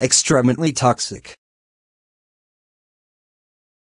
extremely toxic.